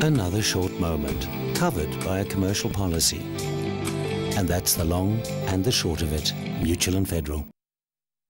Another short moment, covered by a commercial policy. And that's the long and the short of it, Mutual and Federal.